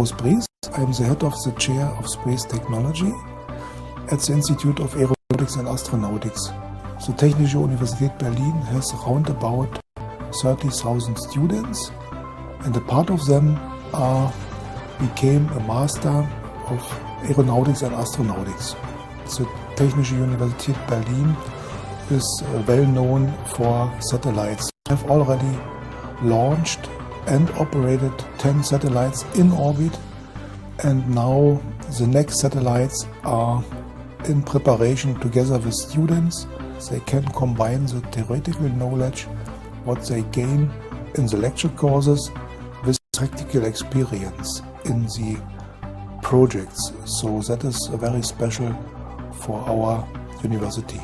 Klaus Brieß. I am the head of the chair of space technology at the Institute of Aeronautics and Astronautics. The Technische Universität Berlin has around about 30,000 students and a part of them are became a master of aeronautics and astronautics. The Technische Universität Berlin is uh, well known for satellites. We have already launched and operated 10 satellites in orbit and now the next satellites are in preparation together with students. They can combine the theoretical knowledge, what they gain in the lecture courses, with practical experience in the projects. So that is very special for our university.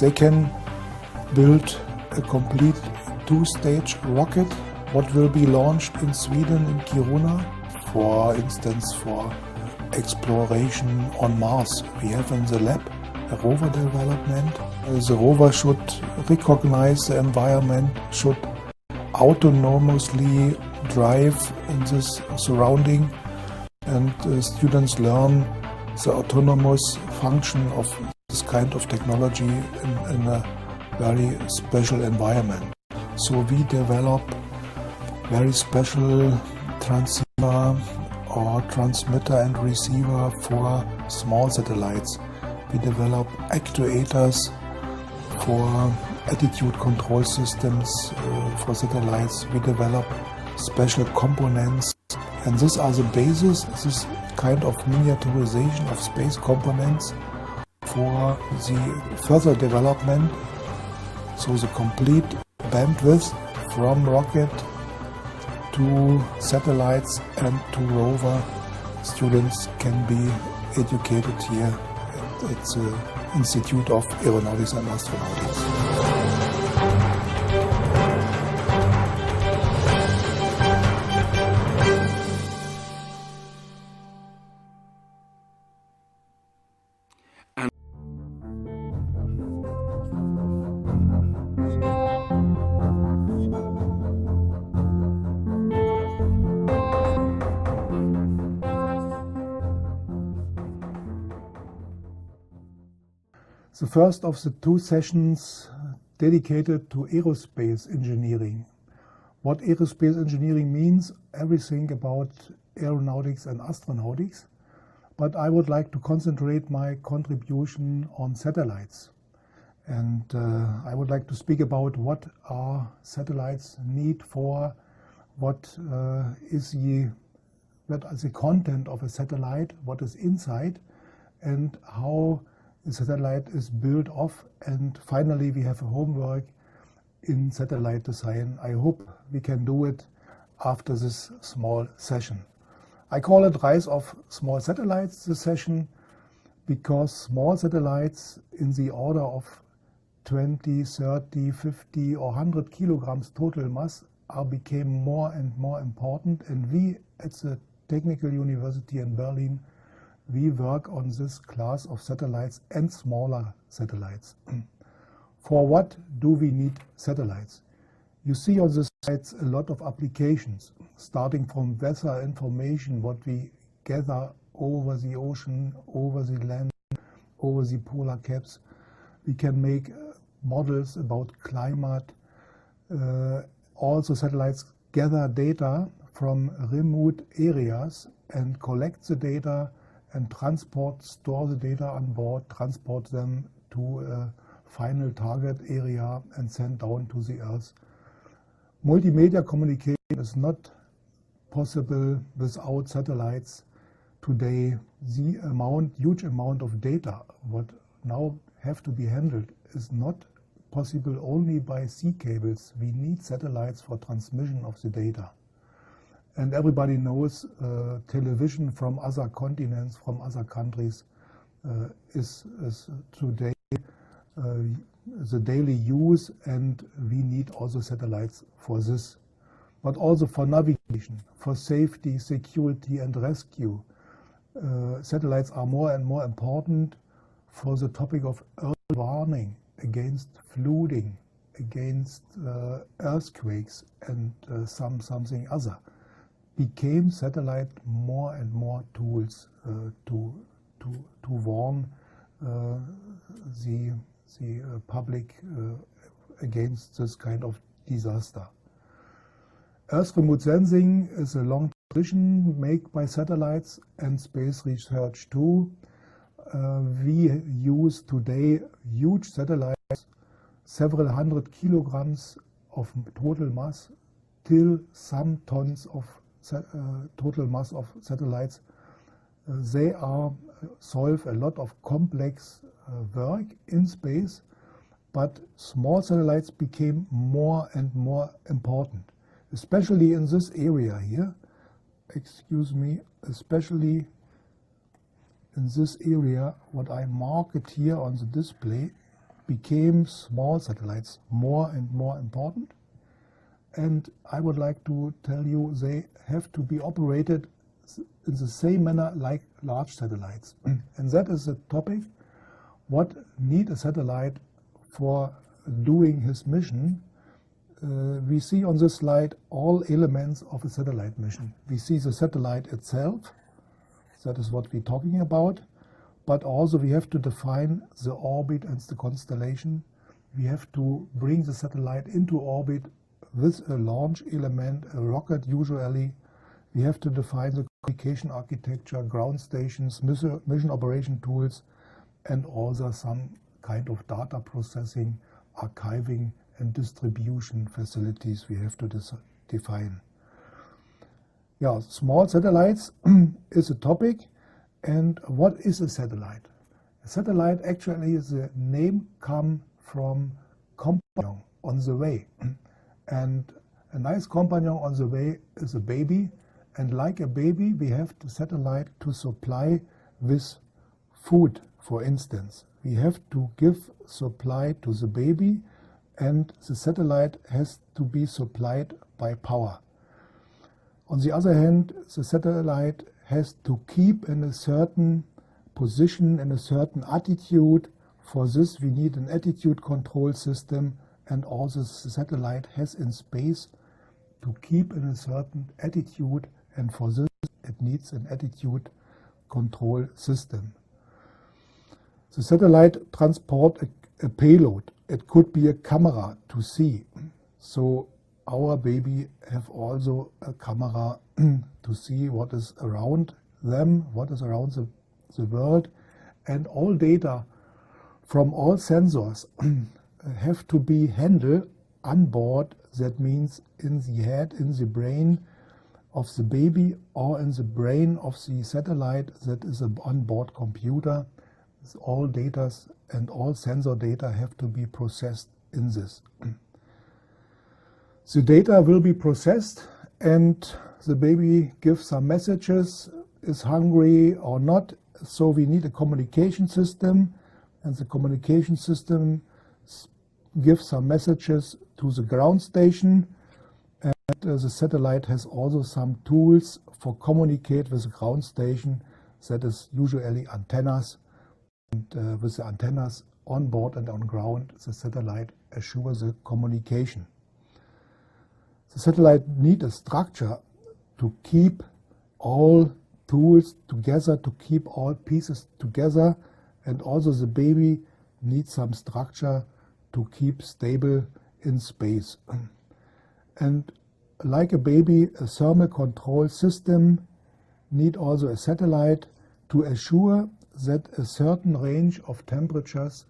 They can build a complete two-stage rocket what will be launched in Sweden in Kiruna for instance for exploration on Mars. We have in the lab a rover development. The rover should recognize the environment, should autonomously drive in this surrounding and uh, students learn the autonomous function of this kind of technology in, in a very special environment. So we develop very special transceiver or transmitter and receiver for small satellites. We develop actuators for attitude control systems uh, for satellites. We develop special components and these are the basis, this kind of miniaturization of space components for the further development. So the complete bandwidth from rocket to satellites and to rover students can be educated here at the Institute of Aeronautics and Astronautics. First of the two sessions dedicated to aerospace engineering. What aerospace engineering means, everything about aeronautics and astronautics, but I would like to concentrate my contribution on satellites. And uh, I would like to speak about what are satellites need for, what uh, is the, what is the content of a satellite, what is inside, and how satellite is built off and finally we have a homework in satellite design. I hope we can do it after this small session. I call it Rise of Small Satellites, this session, because small satellites in the order of 20, 30, 50 or 100 kilograms total mass are became more and more important and we at the Technical University in Berlin we work on this class of satellites and smaller satellites. For what do we need satellites? You see on the slides a lot of applications, starting from weather information, what we gather over the ocean, over the land, over the polar caps. We can make uh, models about climate. Uh, also satellites gather data from remote areas and collect the data and transport, store the data on board, transport them to a final target area and send down to the Earth. Multimedia communication is not possible without satellites. Today, the amount, huge amount of data, what now have to be handled, is not possible only by sea cables. We need satellites for transmission of the data. And everybody knows uh, television from other continents, from other countries, uh, is, is, today uh, the daily use, and we need also satellites for this. But also for navigation, for safety, security, and rescue. Uh, satellites are more and more important for the topic of early warning against flooding, against uh, earthquakes and uh, some something other became satellite more and more tools uh, to to to warn uh, the the uh, public uh, against this kind of disaster. Earth remote sensing is a long tradition made by satellites and space research too. Uh, we use today huge satellites, several hundred kilograms of total mass, till some tons of total mass of satellites. Uh, they are solve a lot of complex uh, work in space, but small satellites became more and more important especially in this area here, excuse me, especially in this area, what I marked here on the display became small satellites more and more important. And I would like to tell you they have to be operated in the same manner like large satellites. and that is the topic, what need a satellite for doing his mission uh, we see on this slide all elements of a satellite mission. We see the satellite itself, that is what we're talking about, but also we have to define the orbit and the constellation. We have to bring the satellite into orbit with a launch element, a rocket usually. We have to define the communication architecture, ground stations, mission operation tools, and also some kind of data processing, archiving, and distribution facilities we have to define. Yeah, small satellites is a topic. And what is a satellite? A satellite actually is a name come from companion on the way. and a nice companion on the way is a baby. And like a baby, we have the satellite to supply with food, for instance. We have to give supply to the baby and the satellite has to be supplied by power. On the other hand, the satellite has to keep in a certain position in a certain attitude. For this, we need an attitude control system, and also the satellite has in space to keep in a certain attitude, and for this, it needs an attitude control system. The satellite transport a, a payload it could be a camera to see. So our baby have also a camera to see what is around them, what is around the, the world, and all data from all sensors have to be handled on board. That means in the head, in the brain of the baby, or in the brain of the satellite that is an onboard computer all data and all sensor data have to be processed in this. the data will be processed and the baby gives some messages, is hungry or not. So we need a communication system and the communication system gives some messages to the ground station. And uh, the satellite has also some tools for communicate with the ground station. That is usually antennas. And uh, with the antennas on board and on ground, the satellite assures the communication. The satellite needs a structure to keep all tools together, to keep all pieces together, and also the baby needs some structure to keep stable in space. And like a baby, a thermal control system need also a satellite to assure that a certain range of temperatures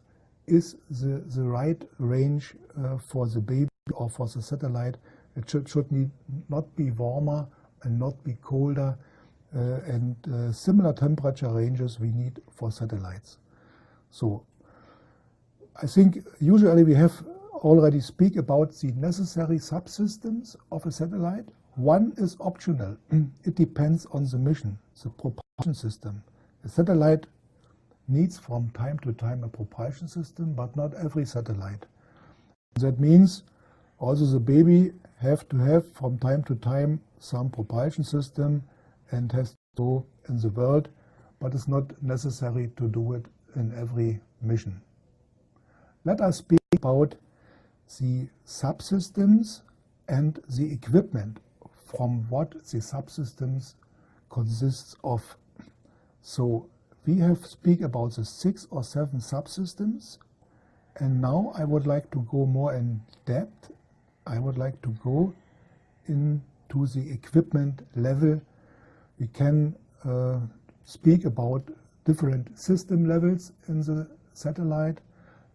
is the, the right range uh, for the baby or for the satellite. It should, should need, not be warmer and not be colder. Uh, and uh, similar temperature ranges we need for satellites. So I think usually we have already speak about the necessary subsystems of a satellite. One is optional. it depends on the mission, the propulsion system. A satellite needs from time to time a propulsion system, but not every satellite. That means also the baby have to have from time to time some propulsion system and has to go in the world, but it's not necessary to do it in every mission. Let us speak about the subsystems and the equipment from what the subsystems consists of. So we have speak about the six or seven subsystems and now I would like to go more in depth. I would like to go into the equipment level. We can uh, speak about different system levels in the satellite.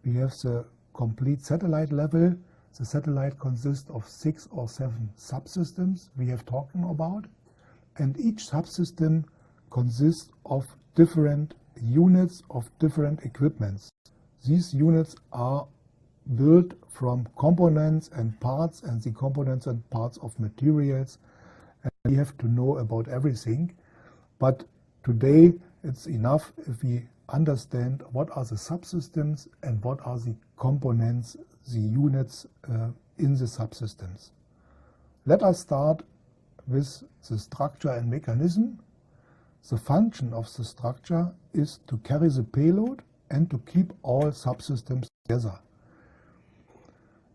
We have the complete satellite level. The satellite consists of six or seven subsystems we have talked about. And each subsystem consists of different units of different equipments. These units are built from components and parts and the components and parts of materials. And we have to know about everything. But today it's enough if we understand what are the subsystems and what are the components, the units uh, in the subsystems. Let us start with the structure and mechanism. The function of the structure is to carry the payload and to keep all subsystems together.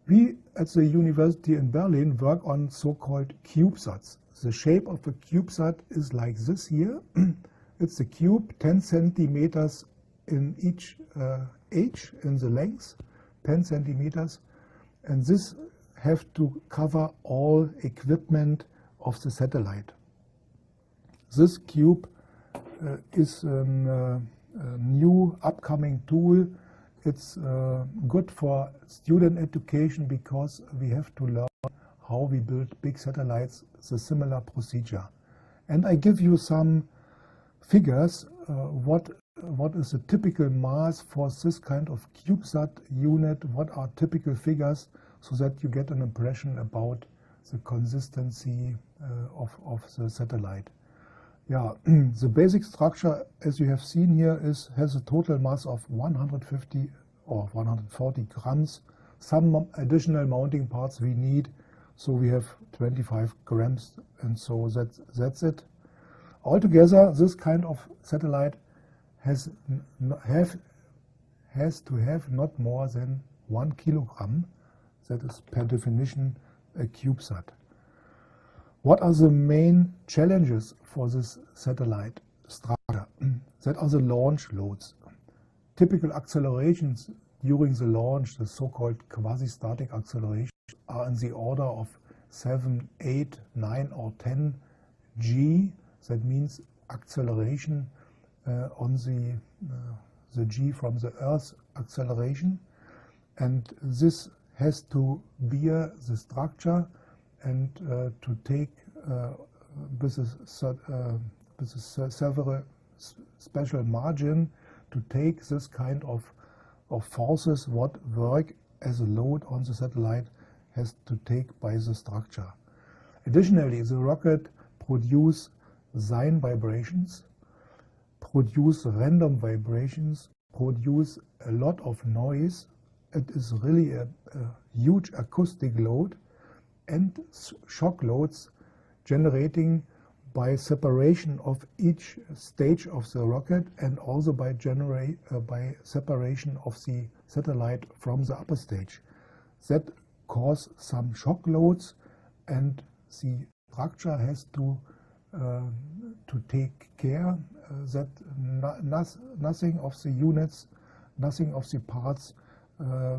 We at the University in Berlin work on so-called CubeSats. The shape of a CubeSat is like this here. it's a cube 10 centimeters in each uh, h in the length, 10 centimeters, and this have to cover all equipment of the satellite. This cube uh, is an uh, new upcoming tool. It's uh, good for student education because we have to learn how we build big satellites, the similar procedure. And I give you some figures, uh, what, what is the typical mass for this kind of CubeSat unit, what are typical figures, so that you get an impression about the consistency uh, of, of the satellite. Yeah, the basic structure, as you have seen here, is has a total mass of 150 or 140 grams. Some additional mounting parts we need, so we have 25 grams, and so that's that's it. Altogether, this kind of satellite has have has to have not more than one kilogram. That is per definition a CubeSat. What are the main challenges for this satellite structure? that are the launch loads. Typical accelerations during the launch, the so-called quasi-static accelerations, are in the order of 7, 8, 9 or 10 g. That means acceleration uh, on the, uh, the g from the Earth acceleration. And this has to bear the structure and uh, to take with a several special margin to take this kind of, of forces what work as a load on the satellite has to take by the structure. Additionally, the rocket produce sine vibrations, produce random vibrations, produce a lot of noise. It is really a, a huge acoustic load and shock loads generating by separation of each stage of the rocket and also by, generate, uh, by separation of the satellite from the upper stage. That cause some shock loads and the structure has to to take care uh, that no, nothing of the units, nothing of the parts uh,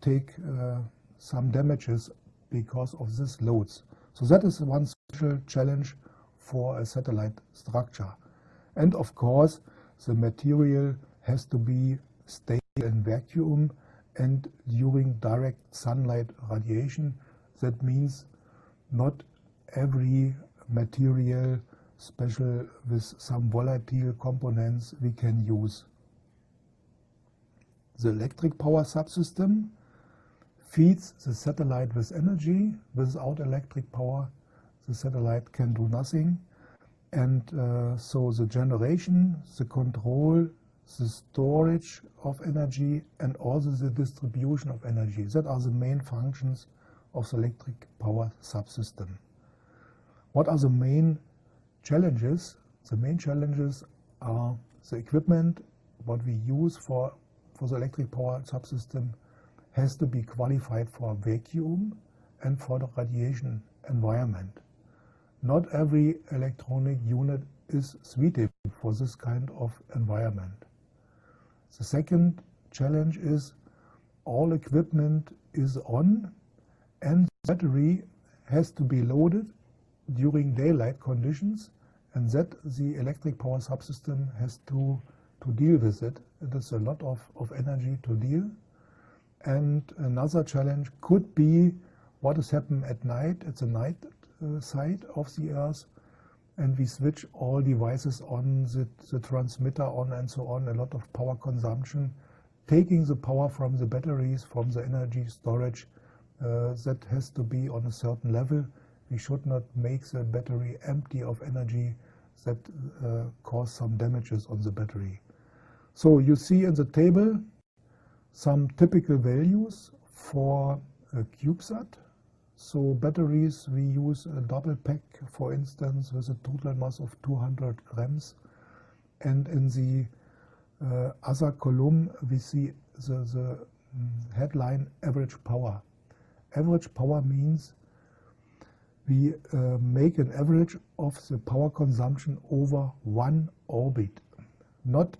take uh, some damages because of these loads. So that is one special challenge for a satellite structure. And of course, the material has to be stable in vacuum and during direct sunlight radiation. That means not every material special with some volatile components we can use. The electric power subsystem feeds the satellite with energy. Without electric power, the satellite can do nothing. And uh, so the generation, the control, the storage of energy, and also the distribution of energy. That are the main functions of the electric power subsystem. What are the main challenges? The main challenges are the equipment what we use for, for the electric power subsystem has to be qualified for vacuum and for the radiation environment. Not every electronic unit is suitable for this kind of environment. The second challenge is all equipment is on and the battery has to be loaded during daylight conditions and that the electric power subsystem has to, to deal with it. It is a lot of, of energy to deal. And another challenge could be what is happening at night. at the night uh, side of the Earth and we switch all devices on, the, the transmitter on and so on, a lot of power consumption, taking the power from the batteries, from the energy storage, uh, that has to be on a certain level. We should not make the battery empty of energy that uh, cause some damages on the battery. So you see in the table some typical values for a CubeSat. So batteries, we use a double pack, for instance, with a total mass of 200 grams. And in the uh, other column, we see the, the mm, headline average power. Average power means we uh, make an average of the power consumption over one orbit. Not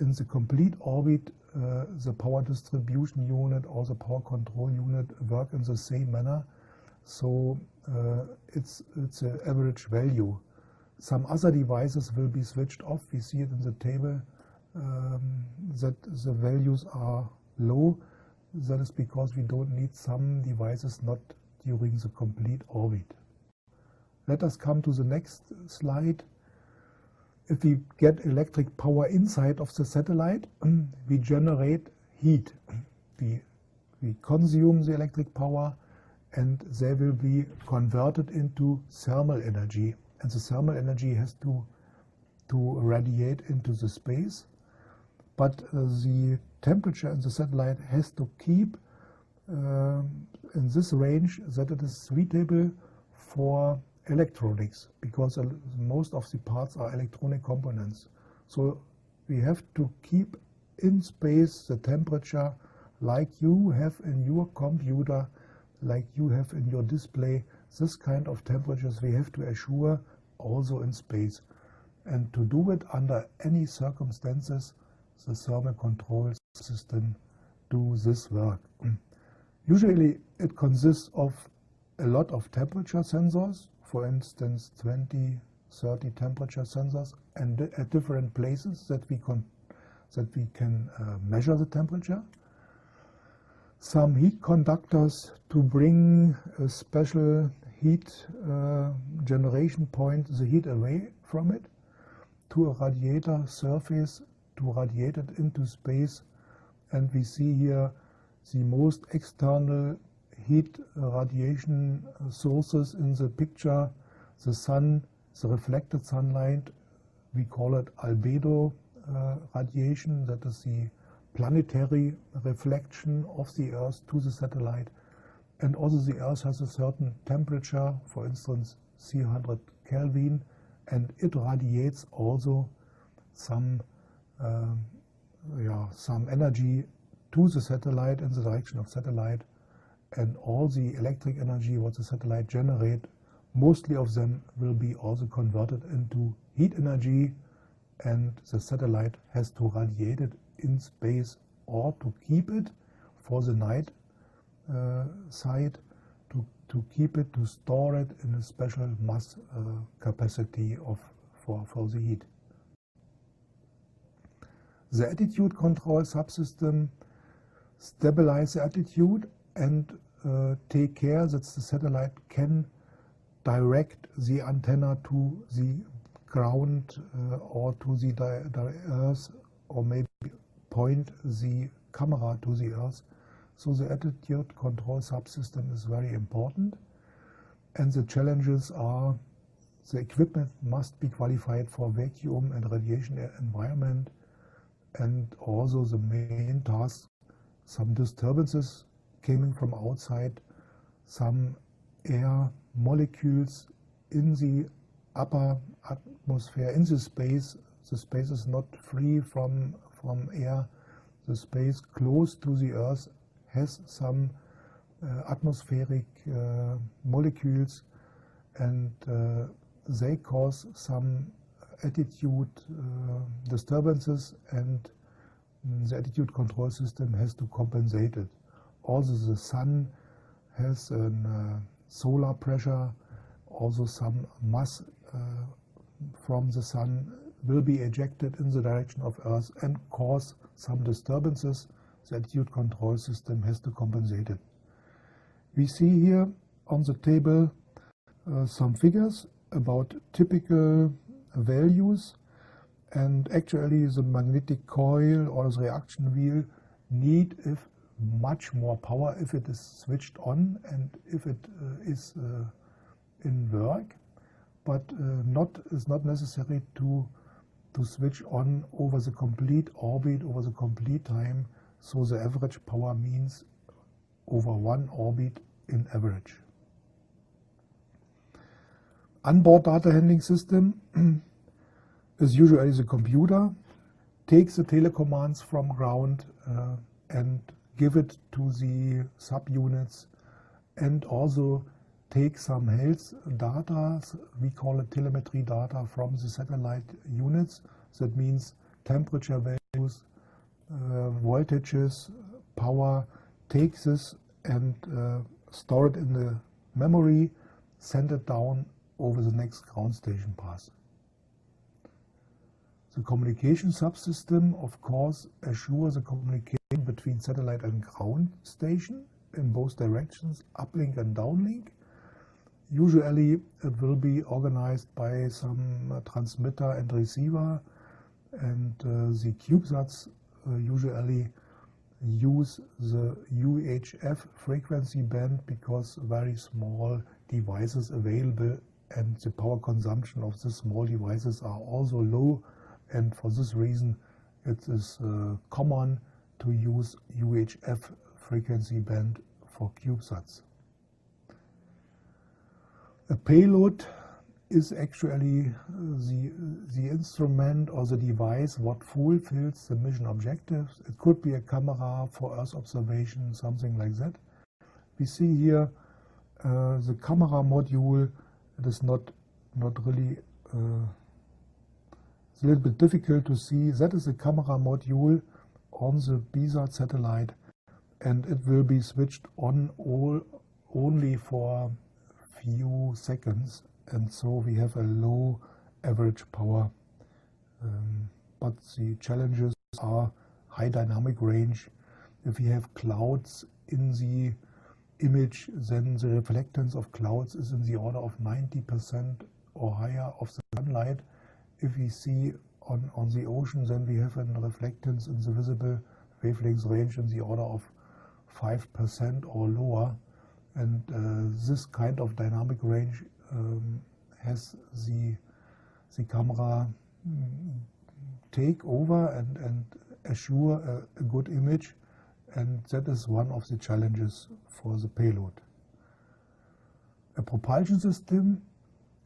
in the complete orbit, uh, the power distribution unit or the power control unit work in the same manner. So uh, it's, it's an average value. Some other devices will be switched off. We see it in the table um, that the values are low. That is because we don't need some devices not during the complete orbit. Let us come to the next slide. If we get electric power inside of the satellite, we generate heat. We, we consume the electric power and they will be converted into thermal energy. And the thermal energy has to, to radiate into the space. But uh, the temperature in the satellite has to keep uh, in this range that it is suitable for electronics because most of the parts are electronic components. So we have to keep in space the temperature like you have in your computer, like you have in your display. This kind of temperatures we have to assure also in space. And to do it under any circumstances, the thermal control system do this work. Usually it consists of a lot of temperature sensors for instance, 20, 30 temperature sensors and at different places that we can, that we can uh, measure the temperature. Some heat conductors to bring a special heat uh, generation point, the heat away from it, to a radiator surface to radiate it into space. And we see here the most external heat radiation sources in the picture, the sun, the reflected sunlight, we call it albedo uh, radiation, that is the planetary reflection of the Earth to the satellite. And also the Earth has a certain temperature, for instance, 300 Kelvin, and it radiates also some, uh, yeah, some energy to the satellite in the direction of satellite and all the electric energy what the satellite generate, mostly of them will be also converted into heat energy and the satellite has to radiate it in space or to keep it for the night uh, side to, to keep it, to store it in a special mass uh, capacity of for, for the heat. The attitude control subsystem stabilize the attitude and uh, take care that the satellite can direct the antenna to the ground uh, or to the, the earth or maybe point the camera to the earth. So the attitude control subsystem is very important. And the challenges are the equipment must be qualified for vacuum and radiation environment. And also the main task, some disturbances coming from outside, some air molecules in the upper atmosphere, in the space. The space is not free from, from air. The space close to the Earth has some uh, atmospheric uh, molecules and uh, they cause some attitude uh, disturbances and the attitude control system has to compensate it. Also the sun has a uh, solar pressure, also some mass uh, from the sun will be ejected in the direction of Earth and cause some disturbances. The attitude control system has to compensate it. We see here on the table uh, some figures about typical values and actually the magnetic coil or the reaction wheel need if much more power if it is switched on and if it uh, is uh, in work but uh, not is not necessary to to switch on over the complete orbit over the complete time. So the average power means over one orbit in average. Onboard data handling system is usually the computer, takes the telecommands from ground uh, and give it to the subunits and also take some health data, we call it telemetry data from the satellite units. That means temperature values, uh, voltages, power, take this and uh, store it in the memory, send it down over the next ground station path. The communication subsystem, of course, assures the communication between satellite and ground station in both directions, uplink and downlink. Usually it will be organized by some uh, transmitter and receiver and uh, the CubeSats uh, usually use the UHF frequency band because very small devices available and the power consumption of the small devices are also low and for this reason it is uh, common to use UHF frequency band for CubeSats. A payload is actually the, the instrument or the device what fulfills the mission objectives. It could be a camera for Earth observation, something like that. We see here uh, the camera module it is not not really uh, it's a little bit difficult to see. That is a camera module on the BEESAT satellite and it will be switched on all only for few seconds and so we have a low average power um, but the challenges are high dynamic range if we have clouds in the image, then the reflectance of clouds is in the order of 90% or higher of the sunlight. If we see on, on the ocean, then we have a reflectance in the visible wavelength range in the order of 5% or lower. And uh, this kind of dynamic range um, has the, the camera mm, take over and, and assure a, a good image and that is one of the challenges for the payload. A propulsion system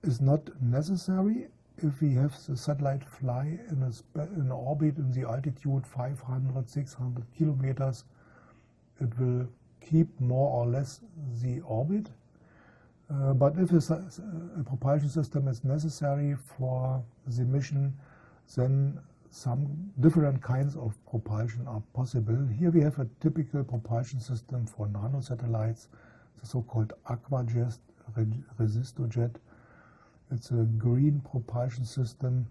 is not necessary if we have the satellite fly in, a, in orbit in the altitude 500, 600 kilometers. It will keep more or less the orbit. Uh, but if a, a propulsion system is necessary for the mission, then some different kinds of propulsion are possible. Here we have a typical propulsion system for nanosatellites, the so-called Aquajet Resistojet. It's a green propulsion system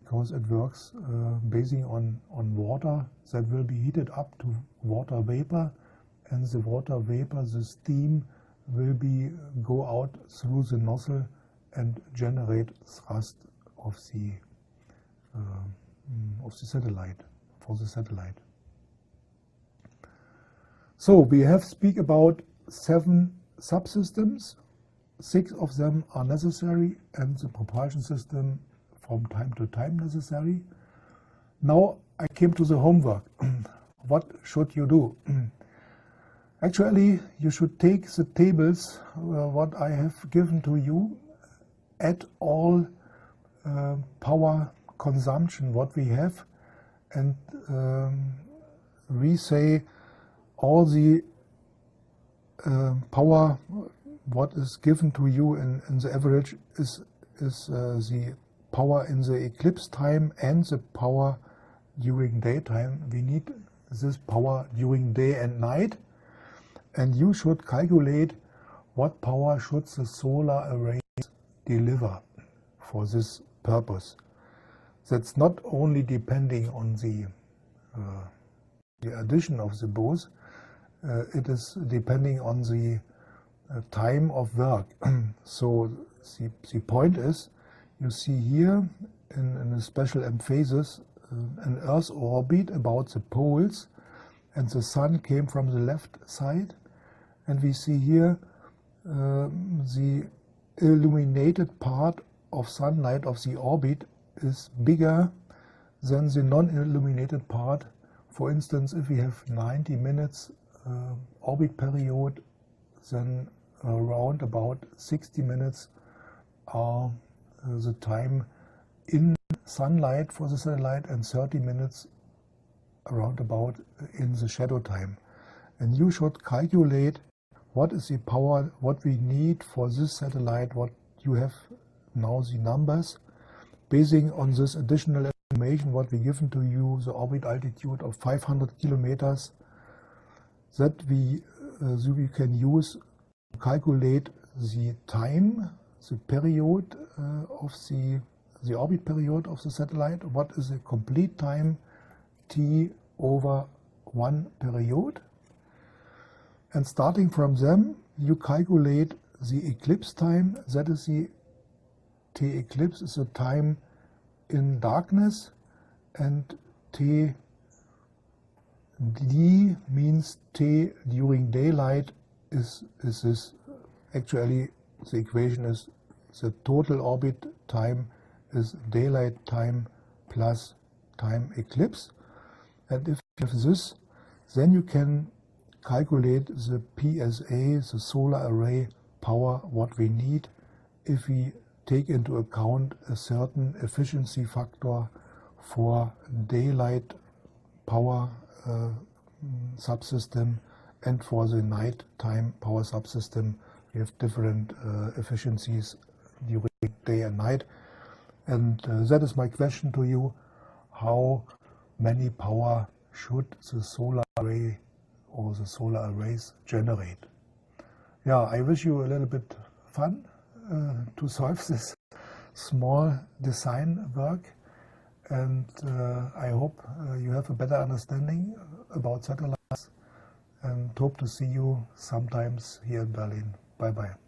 because it works uh, basing on, on water that will be heated up to water vapor and the water vapor, the steam will be go out through the nozzle and generate thrust of the uh, of the satellite, for the satellite. So we have speak about seven subsystems. Six of them are necessary and the propulsion system from time to time necessary. Now I came to the homework. what should you do? Actually, you should take the tables, uh, what I have given to you, add all uh, power consumption what we have and um, we say all the um, power what is given to you in, in the average is is uh, the power in the eclipse time and the power during daytime. We need this power during day and night and you should calculate what power should the solar arrays deliver for this purpose. That's not only depending on the, uh, the addition of the both, uh, it is depending on the time of work. so the, the point is, you see here in, in a special emphasis uh, an Earth orbit about the poles and the sun came from the left side and we see here um, the illuminated part of sunlight of the orbit is bigger than the non-illuminated part. For instance, if we have 90 minutes uh, orbit period, then around about 60 minutes are uh, the time in sunlight for the satellite and 30 minutes around about in the shadow time. And you should calculate what is the power, what we need for this satellite, what you have now the numbers, basing on this additional information what we given to you, the orbit altitude of 500 kilometers, that we, uh, so we can use calculate the time, the period uh, of the, the orbit period of the satellite, what is the complete time t over one period, and starting from them, you calculate the eclipse time. That is the T eclipse is the time in darkness, and T D means T during daylight is, is this actually the equation is the total orbit time is daylight time plus time eclipse. And if you have this then you can calculate the PSA, the solar array power, what we need. If we take into account a certain efficiency factor for daylight power uh, subsystem and for the nighttime power subsystem. We have different uh, efficiencies during day and night. And uh, that is my question to you. How many power should the solar array or the solar arrays generate. Yeah, I wish you a little bit fun uh, to solve this small design work and uh, I hope uh, you have a better understanding about satellites and hope to see you sometimes here in Berlin. Bye bye.